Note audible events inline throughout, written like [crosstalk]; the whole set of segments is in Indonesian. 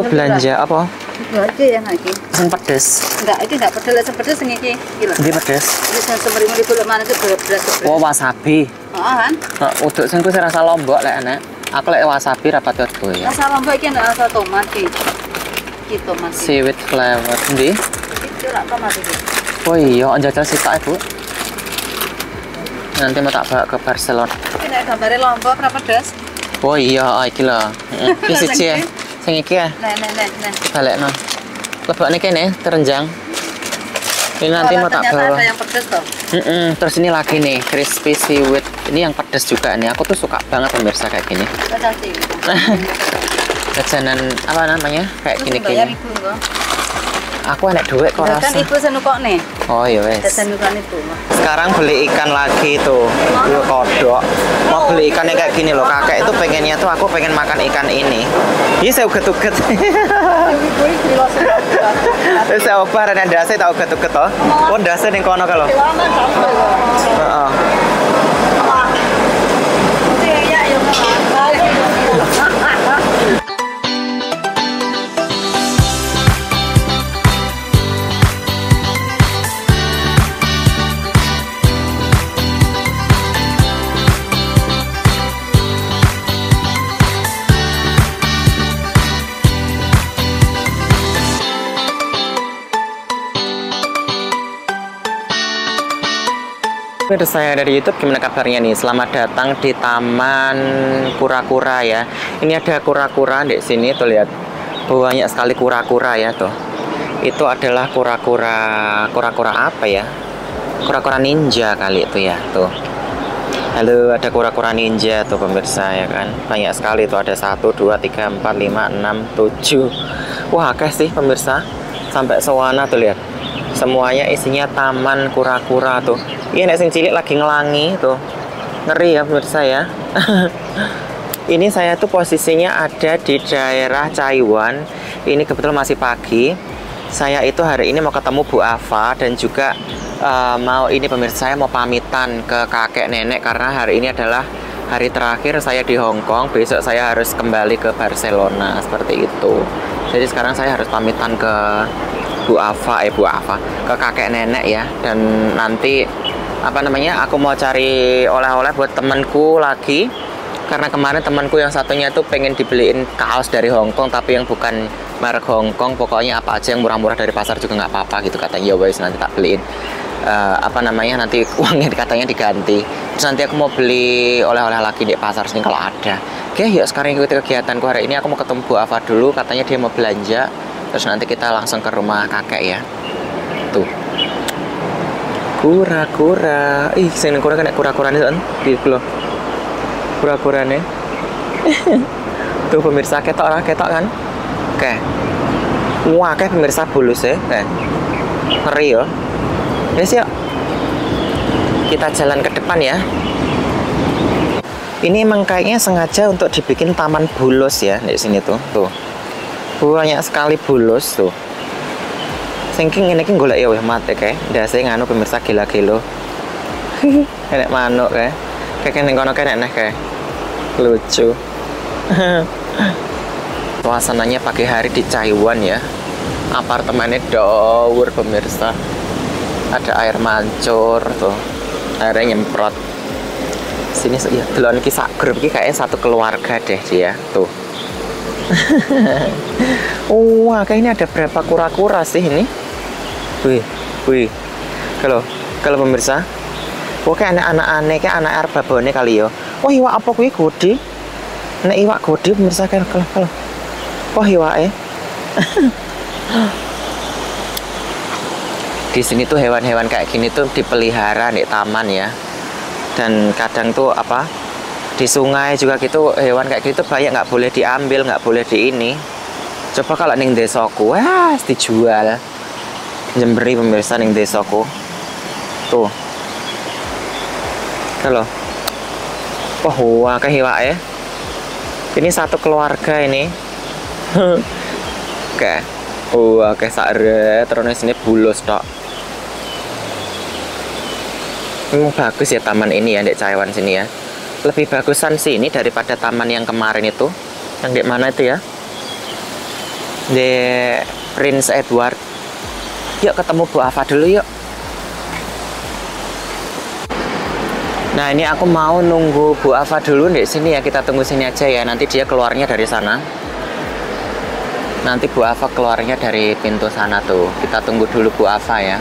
itu belanja apa? Ya iki yang iki. Sing pedes. Enggak, iki enggak pedes, lek pedes sing iki. Iki. Ndi pedes? Iki sing semerimu di bulan mana itu beras beras. Oh, wasabi. Heeh kan? Nah, uduk sing kuwi rasa lombok lek enek. Aku lek wasabi rapat wedgo ya. Rasa lombok iki ana rasa tomat iki. Iki tomat. Seaweed flavor. Ndi? Iki ora tomat iki. Oh iya, njajal sitok Bu. Nanti mau tak bawa ke Barcelona. Nek gambare lombok ora pedes. Oh iya, ah, iki lho. [laughs] Heeh. Iki siji ya. Sing iki ya. Nek nek nek nek. Balekno. Lebokne kene terenjang. Ini nanti Oh, mau tak bawa. ada yang pedes toh. Mm-mm, terus ini lagi nih crispy seaweed. Ini yang pedas juga nih. Aku tuh suka banget pemirsa kayak gini. Pedes sih. [laughs] Jajanan apa namanya? Kayak gini-gini. Aku enak duit kok Lah kan rasa. ibu senukokne. Oh iya wes. Sekarang beli ikan lagi tuh. Yuk kodok. Mau beli ikan yang kayak gini loh. Kakek itu pengennya tuh aku pengen makan ikan ini. Iya saya uget-uget. Terus [laughs] saya obah dan ndase tak uget-uget toh. Oh ndase ning kono kalau. Heeh. Pemirsa saya dari YouTube, gimana kabarnya nih? Selamat datang di Taman Kura-Kura ya. Ini ada kura-kura di sini tuh lihat. Banyak sekali kura-kura ya tuh. Itu adalah kura-kura kura-kura apa ya? Kura-kura ninja kali itu ya tuh. Halo, ada kura-kura ninja tuh pemirsa ya kan. Banyak sekali tuh ada 1 2 3 4 5 6 7. Wah, akeh sih pemirsa. Sampai sewana tuh lihat. Semuanya isinya taman kura-kura tuh. Iya, nek sing cilik lagi ngelangi tuh. Ngeri ya pemirsa ya. [laughs] Ini saya tuh posisinya ada di daerah Taiwan. Ini kebetulan masih pagi. Saya itu hari ini mau ketemu Bu Ava dan juga eh, mau ini pemirsa saya mau pamitan ke kakek nenek karena hari ini adalah hari terakhir saya di Hong Kong. Besok saya harus kembali ke Barcelona seperti itu. Jadi sekarang saya harus pamitan ke Bu Ava, eh Bu Ava, ke kakek nenek ya. Dan nanti apa namanya? Aku mau cari oleh-oleh buat temanku lagi. Karena kemarin temanku yang satunya itu pengen dibeliin kaos dari Hong Kong tapi yang bukan merek Hong Kong pokoknya apa aja yang murah-murah dari pasar juga nggak apa-apa gitu katanya. Ya wes nanti tak beliin. Eh, apa namanya nanti [laughs] uangnya katanya diganti. Terus nanti aku mau beli oleh-oleh lagi di pasar sini kalau ada. Oke yuk sekarang ikuti kegiatanku hari ini. Aku mau ketemu Bu Ava dulu katanya dia mau belanja. Terus nanti kita langsung ke rumah kakek ya. Tuh kura-kura. Ih sini kura kena kura-kura nih di loh kura-kura nih [laughs] tuh pemirsa ketok lah ketok kan? Oke. Wah kayak pemirsa bulus ya. Eh. ngeri ya. Yes yuk. Kita jalan ke depan ya. Ini emang kayaknya sengaja untuk dibikin taman bulus ya di sini tuh. Tuh. Banyak sekali bulus tuh Singking ini kan golek ya weh mate kayak dasi nganu pemirsa gila kilo [laughs] enek manuk kayak kayak ning kono kayak enek kayak lucu. [laughs] Suasananya pagi hari di Taiwan ya. Apartemennya dawur pemirsa. Ada air mancur tuh. Airnya nyemprot. Sini ya delon iki sak grup iki kayaknya satu keluarga deh dia tuh. [laughs] Wah kayak ini ada berapa kura-kura sih ini wih wih kalau kalau pemirsa kayak anak-anak aneh kayak anak air babone kali yo. Wah iwak apa kuwi gede? Nek iwak gede pemirsa kalau kalau kalau. Wah iwak eh. [laughs] di sini tuh hewan-hewan kayak gini tuh dipelihara di taman ya. Dan kadang tuh apa di sungai juga gitu hewan kayak gitu banyak nggak boleh diambil nggak boleh di ini. Coba kalau ning desaku, wah dijual. Jemberi pemirsa ning desaku. Tuh. Kalau Wah, wah kayak hiwak ya. Ini satu keluarga ini. [laughs] Oke. Wah, kayak sare terus sini bulus tok. Memang bagus ya taman ini ya di Taiwan sini ya. Lebih bagusan sih ini daripada taman yang kemarin itu. Yang di mana itu ya? di Prince Edward. Yuk ketemu Bu Ava dulu yuk. Nah ini aku mau nunggu Bu Ava dulu di sini ya kita tunggu sini aja ya nanti dia keluarnya dari sana. Nanti Bu Ava keluarnya dari pintu sana tuh. Kita tunggu dulu Bu Ava ya.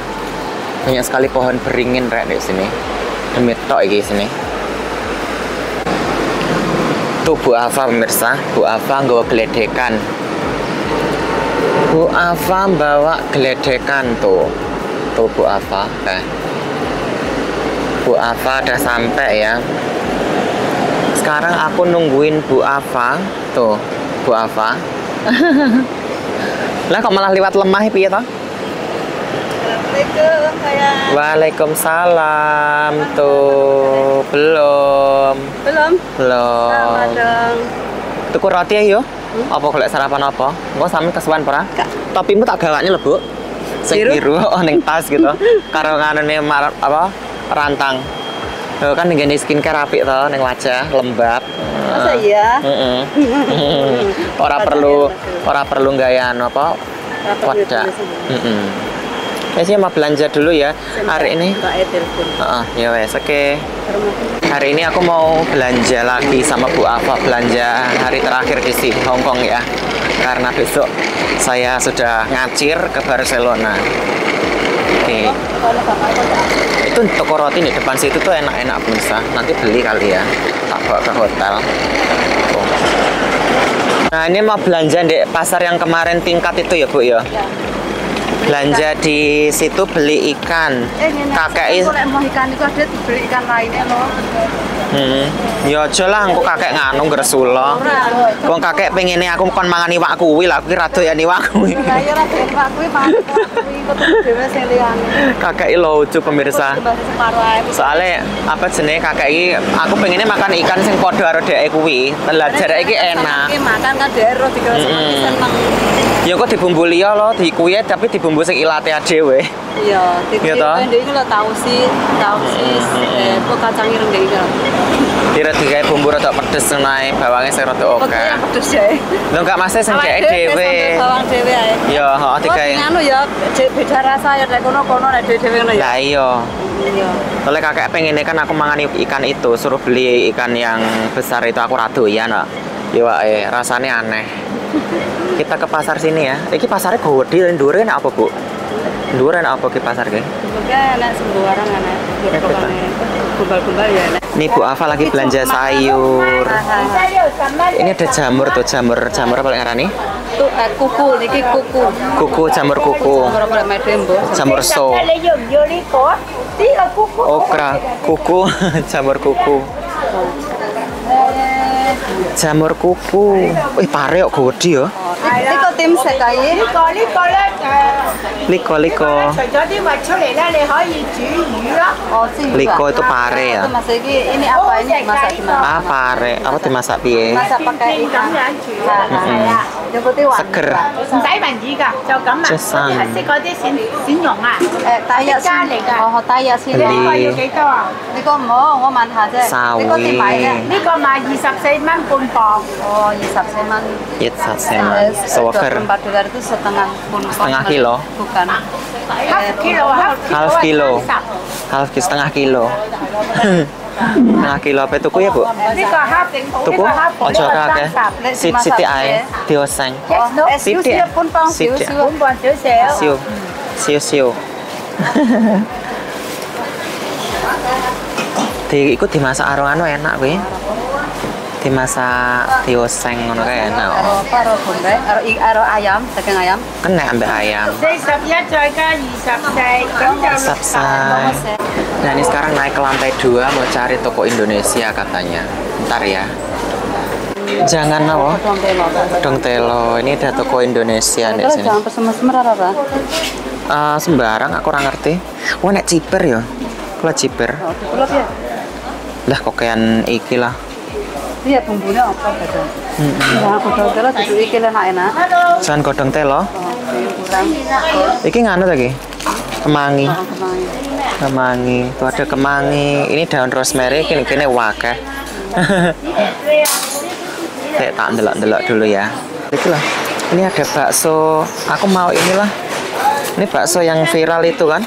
Banyak sekali pohon beringin rek di sini. Demi tok iki sini. Tuh Bu Ava pemirsa, Bu Ava nggawa geledekan. Bu Ava bawa geledekan tuh. Tuh Bu Ava, eh. Bu Ava udah sampai ya. Sekarang aku nungguin Bu Ava. Tuh, Bu Ava. [laughs] lah kok malah lewat lemah piye toh? Assalamualaikum sayang. Waalaikumsalam. Tuh, belum. Belum? Belum. Selamat dong. Tuku roti ya yo. Apa golek sarapan apa? Engko sampe kesuwen ora? Topimu tak gawaknya lho, Bu. Sing Biru? [laughs] oh ning tas gitu. Karo mar- apa? Rantang. Lho kan ngene skincare apik to ning wajah, lembab. Masa iya? Heeh. [laughs] ora perlu ora perlu gaya apa? Wadah. sama. Heeh. Kayaknya mau belanja dulu ya hari ini. Heeh, ya wes, oke. Hari ini aku mau belanja lagi sama Bu Ava belanja hari terakhir di sini Hong Kong ya. Karena besok saya sudah ngacir ke Barcelona. Oke. Aku tak. Itu toko roti di depan situ tuh enak-enak pemirsa. Nanti beli kali ya. Tak bawa ke hotel. Tuh. Nah ini mau belanja di pasar yang kemarin tingkat itu ya Bu ya. Ya. Belanja di situ beli ikan. Eh. Kakek Kalau mau ikan itu ada dibeli ikan lainnya loh. Hmm. Ya aja lah engko kakek nganu gresula. Wong kakek pengennya aku kon mangan iwak kuwi lah, aku rada ya iwak kuwi. Lah ya Pak kuwi. Kakek iki lucu pemirsa. Soalnya apa jenenge kakek iki aku pengennya makan ikan sing padha karo dheke kuwi. Lah jarake enak. Makan kan dhewe dikira Mm-mm. seneng. Ya kok dibumbu liya lo, di kuwi tapi dibumbu sing ilate dhewe. Iya, Iya dikira toh? ndek iki lho tau sih, tau sih eh kok kacang ireng iki lho. Kira digawe bumbu rada pedes nae, bawangnya sing rada oke. Yang pedes ya. Lho enggak masih sing dheke dhewe. Bawang dhewe ae. Ya, heeh Oh, digawe. sing anu ya, beda rasa ya nek kono-kono nek dhewe-dhewe ngono ya. Lah iya. Iya. Soalnya kakek pengennya kan aku mangan ikan itu, suruh beli ikan yang besar itu aku rado ya nak. Ya Wak, eh, rasanya aneh. Kita ke pasar sini ya. Iki pasarnya gede dan dure enak apa bu? Dure enak apa ke pasar ke? Semoga enak sembarang enak. Ya Ya, pokoknya gumbal-gumbal ya enak. Ini Bu Ava lagi belanja sayur. Ini ada jamur tuh jamur jamur apa yang ngarani? Tuh eh, kuku niki kuku. Kuku jamur kuku, Jamur so, okra, kuku, [laughs] jamur kuku, jamur kupu wih pare kok gede ya Liko tim sekai. Liko liko Liko liko. Liko itu pare ya. ini apa ini masak gimana? Ah pare, apa dimasak piye? Masak pakai ikan. Hmm. 系啊， Yang putih warna. Seger. 唔使文鱼㗎，就咁啊。即生系识嗰啲闪闪蓉啊。 Eh, tayak Ikan sih.嚟㗎 Oh, tayak sih. 呢 Beli. 个要几多啊？ Ini kok mau, mau mana aja? Ini kok tim aja. 呢个卖二十四蚊半磅。 Oh, Yisab Seman. Yit saseman, sewaker. 24 dolar itu setengah pun. Setengah kilo? Bukan. half kilo half Half kilo. kilo 啊 Half ki setengah kilo. Nah, kilo apa tuku ya, Bu? Tuku? Ojo kakek. Sit siti ae, dio sang. Siti. pang Siu. Siu siu. siu. [laughs] Di iku dimasak aro anu enak kuwi. Dimasak dioseng ngono kae enak. Aro karo aro bumbu? Aro karo ayam, daging ayam. Kenek ambek ayam. Sapsai, sapsai, coy ka 20. Sapsai. Nah ini sekarang naik ke lantai 2 mau cari toko Indonesia katanya. Ntar ya. Jangan apa? Dong telo. Dong telo. Ini ada toko Indonesia di Kalau sini. jangan persemer-semer apa apa? Eh, sembarang aku kurang ngerti. Wah nek ciper ya. Kula ciper. Oh, ya. Lah kokean iki lah. Iya bumbunya apa beda? Nah, aku tahu kalau duduk iki enak enak. Jangan godong telo. Oh, kurang. Iki nganu lagi. Kemangi. Kurang kemangi. Kemangi. Tuh ada kemangi. Ini daun rosemary kini kini wakeh. [laughs] Kayak tak ndelok-ndelok dulu ya. Iki lah. Ini ada bakso. Aku mau inilah. Ini bakso yang viral itu kan.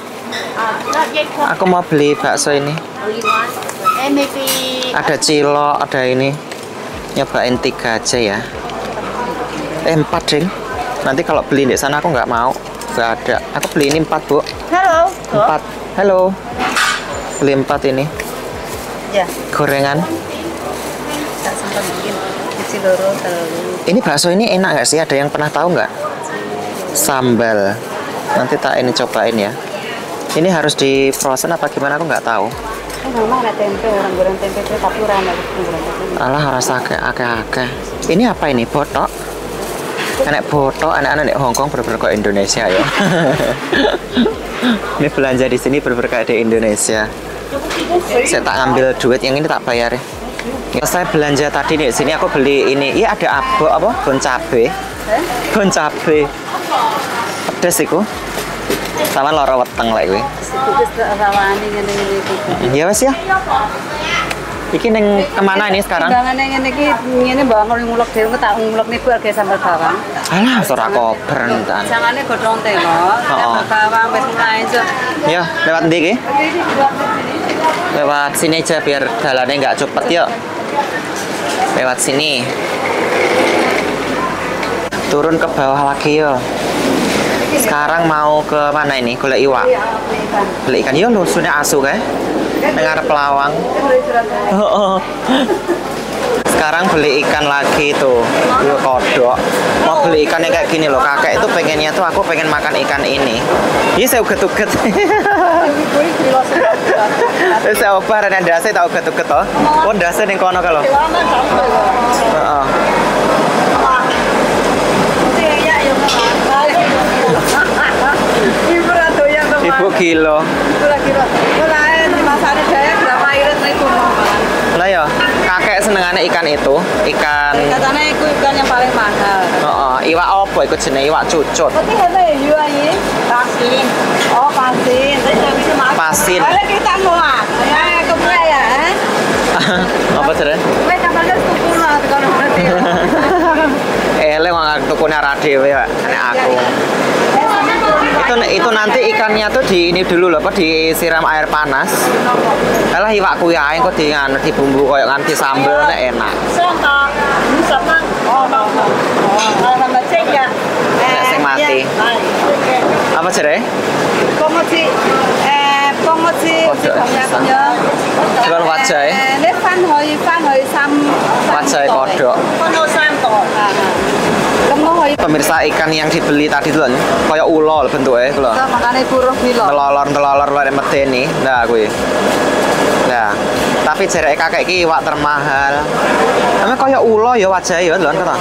Aku mau beli bakso ini. Maybe Ada cilok, ada ini. Nyobain tiga aja ya. Eh empat ding. Nanti kalau beli di sana aku nggak mau. Nggak ada. Aku beli ini empat bu. Hello. Empat. Halo. Beli empat ini. Ya, Gorengan. tak sempat bikin kecil loro terlalu. Ini bakso ini enak nggak sih? Ada yang pernah tahu nggak? Sambal. Nanti tak ini cobain ya. Ini harus di frozen apa gimana aku nggak tahu. Kan mama ada tempe, orang goreng tempe tapi orang ada goreng tempe. Alah rasa akeh akeh akeh. Ini apa ini? Botok? Anak botok, anak-anak di Hongkong bener-bener kok Indonesia ya. [laughs] ini belanja di sini bener-bener kayak di Indonesia. Saya tak ngambil duit, yang ini tak bayar ya. Ya, saya belanja tadi nih, di sini aku beli ini. Iya ada abo apa? Bon cabe. Bon cabe. Pedes iku. Sama loro weteng lek kuwi. Itu rawani ngene-ngene iki. Ya wes ya. Iki neng ke mana ini sekarang? Timbangane ngene iki ngene bawang ngulek dhewe tak ngulek niku harga sambal bawang. Alah, ora kober entan. Sangane godhong tengok, sambal bawang wis mulai aja. Ya, lewat ndi iki? Lewat sini aja biar jalannya nggak cepet yuk. Lewat sini. Turun ke bawah lagi yo. Sekarang mau ke mana ini? Golek iwak. Beli ikan. Yo lu sudah asu kae. Dengar pelawang. Oh, oh. Sekarang beli ikan lagi tuh, dua kodok. Mau beli ikan yang kayak gini loh. Kakek itu pengennya tuh aku pengen makan ikan ini. Ini saya uget-uget. Terus saya obar dan dasi tak uget-uget toh. Oh dasi yang kono kalau. Heeh. Ibu kilo. Ibu kira. Ora ini masane dhewe berapa irit niku makan. Lah ya, kakek senengane ikan itu, ikan Katanya itu ikan yang paling mahal. Heeh, iwak apa iku jenenge iwak cucut. Berarti ada ya Yu ayi? Pasin. Oh pasin. Terus itu mas. Pasin. Ada kita mau. Ya kemudian ya. eh. [laughs] apa jenenge? Kowe tambahnya sepuluh lah kalau berarti. [laughs] Ele wong tukune ra dhewe ya, nek aku. Itu itu nanti ikannya tuh di ini dulu loh, apa disiram air panas. Alah iwak kuwi ae kok di nganu dibumbu koyo nganti sambel nek enak. Oh. Oh, kalau ya. Nek sing mati. Apa jenenge? Pomoci. Eh, pomoci. Jual wajah, eh? Ini fan hoi fan hoi sam. Wajah kodok. Kono sam to. Kamu hoi. Pemirsa ikan yang dibeli tadi tuh kayak ulo bentuknya itu loh. Kita makane kurung kilo. telolor-telolor luar medeni nah kuwi nah tapi jerek kakek ki iwak termahal emang kaya ulo ya wajah ya lho kata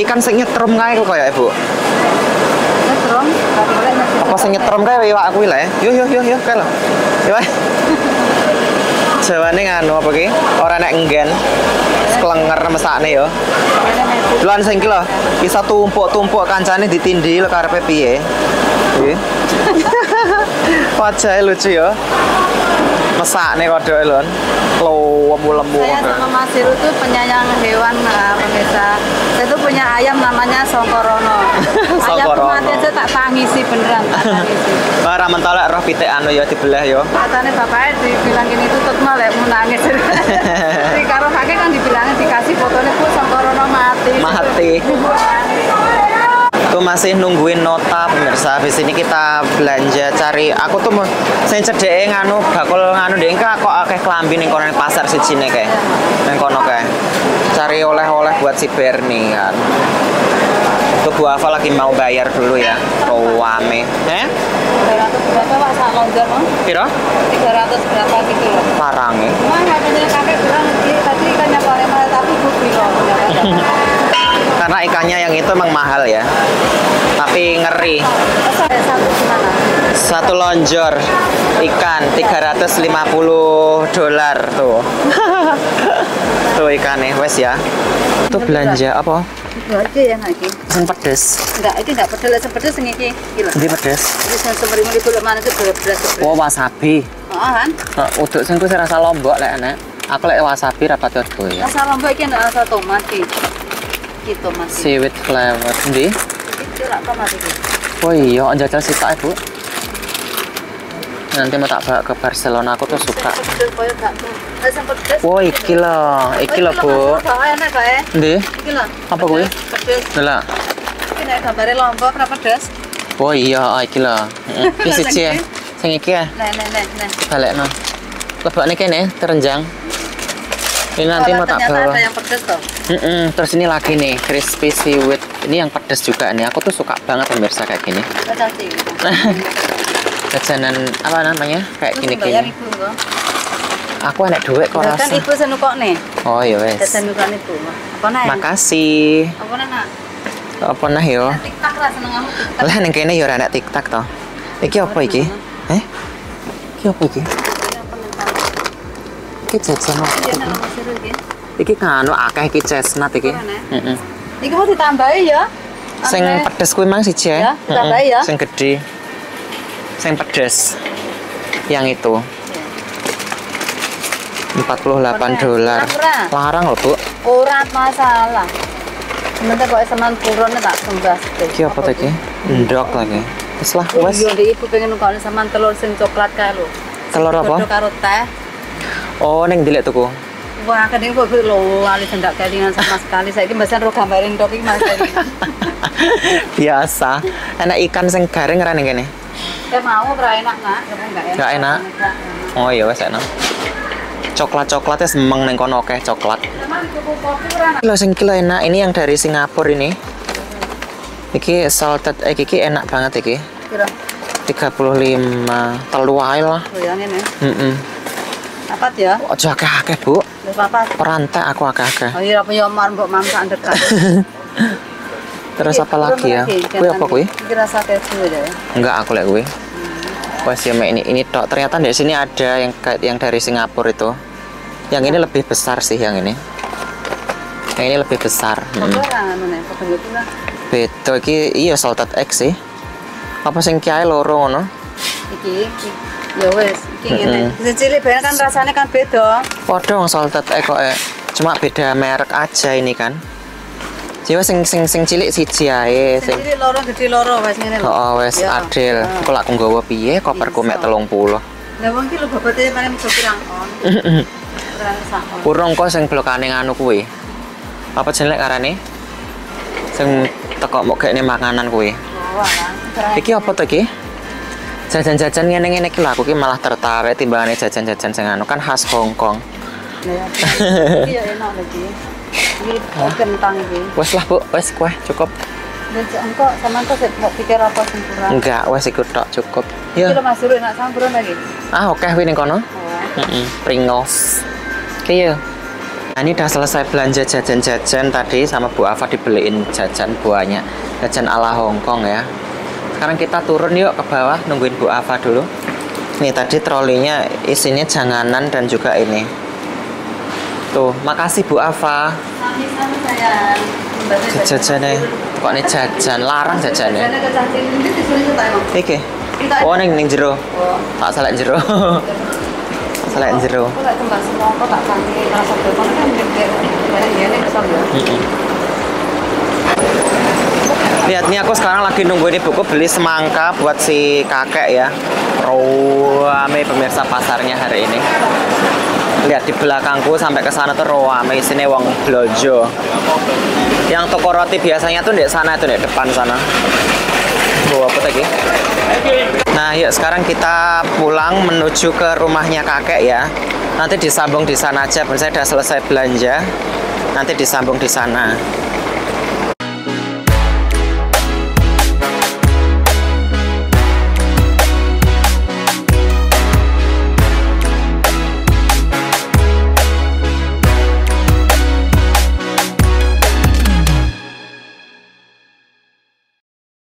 ikan sing nyetrum kae ku kaya ibu nasi. apa sing nyetrum kae iwak kuwi lah ya yo yo yo yo kae lho yo wae [laughs] Jawane nganu apa ki? Ora nek enggen. Seklenger mesakne yo. Duluan sing lho, bisa tumpuk-tumpuk kancane ditindih lho karepe piye. Iki. [laughs] Wajahnya lucu ya. Mesakne kodoke lho. Lemu-lemu Saya sama Mas Heru tuh penyayang hewan nah, pemirsa. Saya tuh punya ayam namanya Songkorono. [laughs] ayam Songkorono. mati aja tak tangisi beneran, tak tangisi. Ora mentolek roh pitik anu ya dibelah ya. Katanya bapaknya dibilang gini tutup malah mau nangis. [laughs] Jadi karo kakek kan dibilangnya fotonya bu Songkorono mati. Mati. Tuh masih nungguin nota pemirsa. Habis ini kita belanja cari. Aku tuh mau sing cedeke nganu bakul nganu deh kok akeh ning kono ning pasar sijine kae. Ning kono kae. Cari oleh-oleh buat si Bernie kan. Tuh Bu Afa lagi mau bayar dulu ya. Rame. Eh? 300 berapa pak sak lonjor no? Piro? 300 berapa gitu loh. Parange. Katanya kakek bilang "Ih, tadi ikannya paling mahal tapi bu kilo. [laughs] Karena ikannya yang itu emang mahal ya. Tapi ngeri. Saya satu lonjor ikan 350 dolar tuh. [laughs] tuh ikannya wes ya. Itu belanja apa? Aja yang lagi. Pesen pedes. Enggak, ini enggak pedes, ini iki. Gila. Ini pedes. Ini sen seberi mau dibuluk mana itu belas belas. Oh wasabi. Oh kan? Uduk sing kuwi rasa lombok lek enek. Aku lek wasabi rapat yo ya. Rasa lombok iki enggak rasa tomat iki. Gitu mas. Seaweed flavor. Ndi? Iki rak tomat iki. Oh iya, jajal sitok Bu. Nanti mau tak bawa ke Barcelona, aku tuh suka. Eh pedes. Wah, iki loh, iki loh, Bu. Eh. Ndi? Iki lho. Apa kuwi? Delak. Iki nek gambare lombok ora pedes. Oh iya, ah, iki loh. Heeh. [laughs] Iki siji ya. Sing iki ya. Nek nek nek nek. Balekno. Lebokne kene terenjang. Ini nanti mau Kalau tak ternyata bawa. ada yang pedes toh. Mm-mm, terus ini lagi nih, crispy seaweed. Ini yang pedas juga nih. Aku tuh suka banget pemirsa kayak gini. [laughs] Jajanan apa namanya? Kayak ibu kok. Aku enak duit kok Lah kan rasa. ibu senukokne. Oh iya wes. Jajan nukokan ibu. Apa nek? Makasih. Apa nak? Apa nah yo? TikTok lah seneng TikTok. Lah kene yo ora enak TikTok to. Iki apa iki? Eh? Iki apa iki? Iki jajan apa? Iya iki. Kanu akeh iki chestnut iki. Heeh. Iki mau ditambahi ya. Sing pedes kuwi mang siji Ya, ditambahi ya. Sing gede. Sing pedes. Yang itu. 48 dolar. Larang loh, Bu. Ora masalah. Sementara kok seman purone tak sembah. Iki apa to iki? Ndok lagi. Wis lah, Oh wes. iya, Dek, ibu pengen nukokne seman telur sing coklat kae lho. Telur apa? karo teh. Oh, ning ndelik tuku. Wah, kadang kok lho lali sendak kelingan sama sekali. Saiki mbasan ro gambarin tok iki mas. [laughs] Biasa. Enak ikan sing garing ning kene. Eh mau ora enak nggak? Enggak enak. Nggak enak. Oh iya wes enak. Coklat-coklatnya semeng ning kono akeh coklat. Enak. Kilo sing kilo enak. Ini yang dari Singapura ini. Iki salted egg iki enak banget iki. Kira 35 telu wae lah. goyang ini. Heeh. Apa ya? Ojo akeh-akeh, Bu. Wis apa? Perantek aku akeh-akeh. Oh iya punya omar mbok mam sak dekat. [laughs] Terus apa lagi ya? Kuwi apa kuwi? Iki rasa keju aja ya. Enggak, aku lihat kuwi. Wes ya ini ini tok. Ternyata di sini ada yang kayak yang dari Singapura itu. Yang ini lebih besar sih yang ini. Yang ini lebih besar. Kok Mm. ora anu. Beda iki iya salted egg sih. Apa sing kiai loro ngono? Iki iki ya wis iki ngene. Mm-mm. Sing cilik ben kan rasanya kan beda. Padha wong salted egg kok eh. cuma beda merek aja ini kan. Jiwa sing sing sing cilik siji ae Sing cilik loro gede loro wis ngene lho. Oh, wes Ya. adil. Aku lak nggawa piye koperku mek Iso. 30. Lah wong iki lho bobote paling bisa pirang on. Kurung [laughs] kok sing blokane nganu kuwi. Apa jenenge karane? Sing teko mok ini makanan kuwi. Oh, alah. Iki apa to iki? Jajan-jajan ngene-ngene iki lho aku ki malah tertarik timbangane jajan-jajan sing anu kan khas Hong Kong. Lah ya. Iki ya enak lagi. Ini kentang iki. Wes lah, Bu. Wes kue cukup. Dan engko sama engko sik mbok pikir apa sing kurang. Enggak, wes ikut tok cukup. Iki lho Ya. Mas Suruh enak sampuran lagi. Ah, oke kuwi ning kono. Heeh, Pringles. Oke ya. Nah, ini udah selesai belanja jajan-jajan tadi sama Bu Afa dibeliin jajan buahnya. Jajan ala Hong Kong ya. Sekarang kita turun yuk ke bawah nungguin Bu Afa dulu. Nih tadi trolinya isinya janganan dan juga ini. Tuh, makasih Bu Afa. Sami-sami. Jajannya, kok ini jajan larang jajannya. Jajannya ke cacing ini disuruh tak emang. Iki. Oh, ning jero. Oh. Tak salah jero. salah jero. Lihat nih aku sekarang lagi nunggu ini buku beli semangka buat si kakek ya. Rame pemirsa pasarnya hari ini. Lihat di belakangku sampai ke sana tuh rame sini wong blojo. Yang toko roti biasanya tuh di sana tuh di depan sana. Bawa apa lagi? Nah, yuk sekarang kita pulang menuju ke rumahnya kakek ya. Nanti disambung di sana aja. Saya udah selesai belanja. Nanti disambung di sana.